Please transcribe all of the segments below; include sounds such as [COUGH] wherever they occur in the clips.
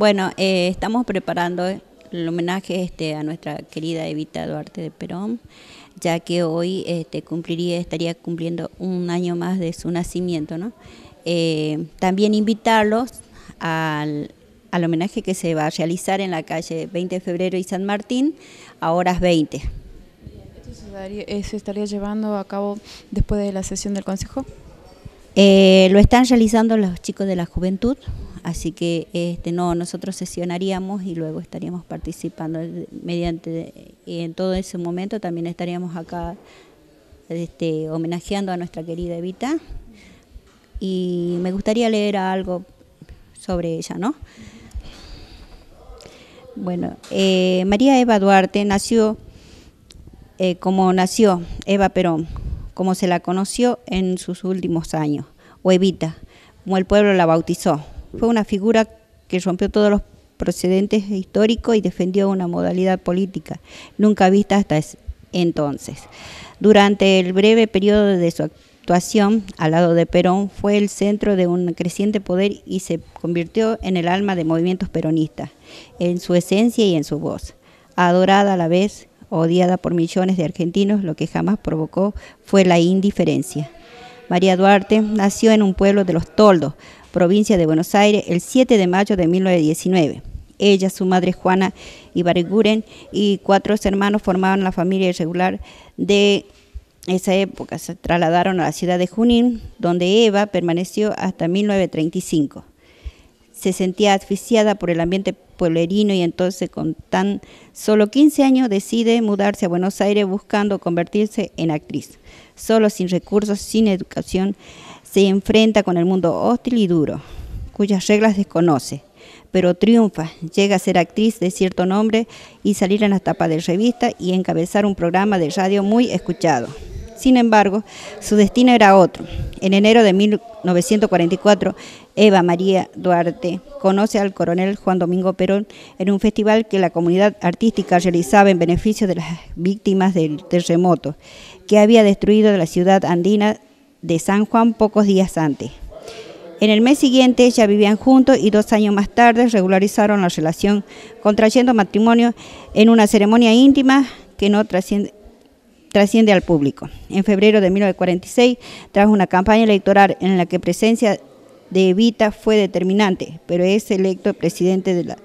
Bueno, eh, estamos preparando el homenaje este, a nuestra querida Evita Duarte de Perón, ya que hoy este, cumpliría, estaría cumpliendo un año más de su nacimiento. ¿no? Eh, también invitarlos al, al homenaje que se va a realizar en la calle 20 de febrero y San Martín a horas 20. ¿Esto se, estaría llevando a cabo después de la sesión del Consejo? Eh, lo están realizando los chicos de la juventud, así que este, no, nosotros sesionaríamos y luego estaríamos participando mediante, en todo ese momento también estaríamos acá este, homenajeando a nuestra querida Evita y me gustaría leer algo sobre ella, ¿no? Bueno, eh, María Eva Duarte nació eh, como nació Eva Perón, como se la conoció en sus últimos años, o Evita, como el pueblo la bautizó. Fue una figura que rompió todos los procedentes históricos y defendió una modalidad política nunca vista hasta entonces. Durante el breve periodo de su actuación al lado de Perón fue el centro de un creciente poder y se convirtió en el alma de movimientos peronistas, en su esencia y en su voz. Adorada a la vez odiada por millones de argentinos, lo que jamás provocó fue la indiferencia. María Duarte nació en un pueblo de Los Toldos, provincia de Buenos Aires, el 7 de mayo de 1919. Ella, su madre Juana Ibariguren y cuatro hermanos formaban la familia irregular de esa época. Se trasladaron a la ciudad de Junín, donde Eva permaneció hasta 1935 se sentía asfixiada por el ambiente pueblerino y entonces con tan solo 15 años decide mudarse a Buenos Aires buscando convertirse en actriz. Solo sin recursos, sin educación, se enfrenta con el mundo hostil y duro, cuyas reglas desconoce, pero triunfa, llega a ser actriz de cierto nombre y salir en las tapas de revista y encabezar un programa de radio muy escuchado. Sin embargo, su destino era otro. En enero de 1944, Eva María Duarte conoce al coronel Juan Domingo Perón en un festival que la comunidad artística realizaba en beneficio de las víctimas del terremoto que había destruido la ciudad andina de San Juan pocos días antes. En el mes siguiente ya vivían juntos y dos años más tarde regularizaron la relación, contrayendo matrimonio en una ceremonia íntima que no trasciende al público. En febrero de 1946, tras una campaña electoral en la que presencia de Evita fue determinante, pero es electo presidente de la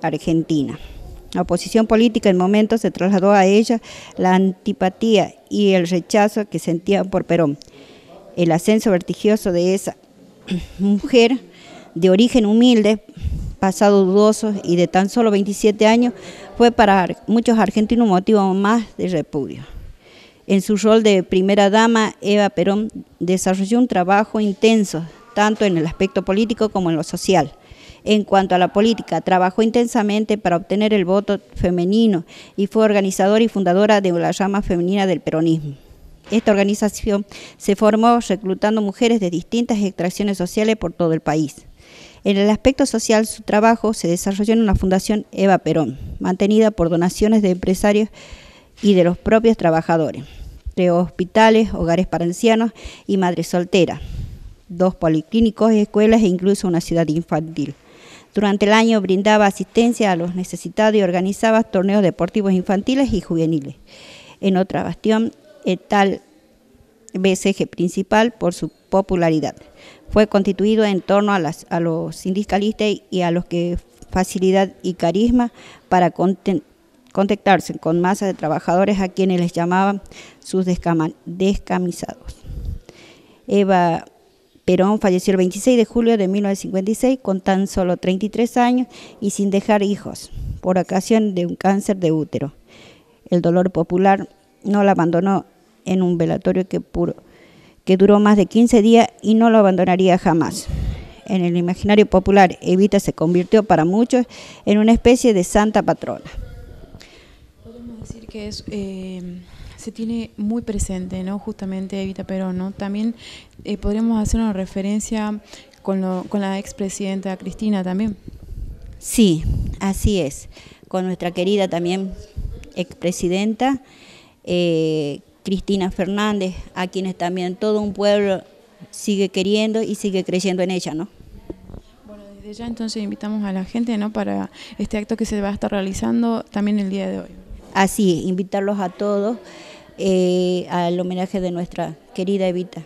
Argentina. La oposición política en momento se trasladó a ella la antipatía y el rechazo que sentían por Perón. El ascenso vertigioso de esa [CLEARS THROAT] mujer de origen humilde, pasado dudoso y de tan solo 27 años, fue para muchos argentinos un motivo más de repudio. En su rol de primera dama, Eva Perón desarrolló un trabajo intenso, tanto en el aspecto político como en lo social. En cuanto a la política, trabajó intensamente para obtener el voto femenino y fue organizadora y fundadora de la rama femenina del peronismo. Esta organización se formó reclutando mujeres de distintas extracciones sociales por todo el país. En el aspecto social, su trabajo se desarrolló en una fundación Eva Perón, mantenida por donaciones de empresarios y de los propios trabajadores hospitales, hogares para ancianos y madres solteras, dos policlínicos, escuelas e incluso una ciudad infantil. Durante el año brindaba asistencia a los necesitados y organizaba torneos deportivos infantiles y juveniles. En otra bastión, el tal BCG principal por su popularidad. Fue constituido en torno a, los sindicalistas y a los que facilidad y carisma para contactarse con masas de trabajadores a quienes les llamaban sus descamisados. Eva Perón falleció el 26 de julio de 1956 con tan solo 33 años y sin dejar hijos, por ocasión de un cáncer de útero. El dolor popular no la abandonó en un velatorio que, que duró más de 15 días y no lo abandonaría jamás. En el imaginario popular, Evita se convirtió para muchos en una especie de santa patrona que es, eh, se tiene muy presente, ¿no? Justamente Evita Perón, ¿no? También eh, podríamos hacer una referencia con, lo, con la expresidenta Cristina también. Sí, así es. Con nuestra querida también expresidenta eh, Cristina Fernández, a quienes también todo un pueblo sigue queriendo y sigue creyendo en ella, ¿no? Desde ya entonces invitamos a la gente ¿no? para este acto que se va a estar realizando también el día de hoy. Así, invitarlos a todos eh, al homenaje de nuestra querida Evita.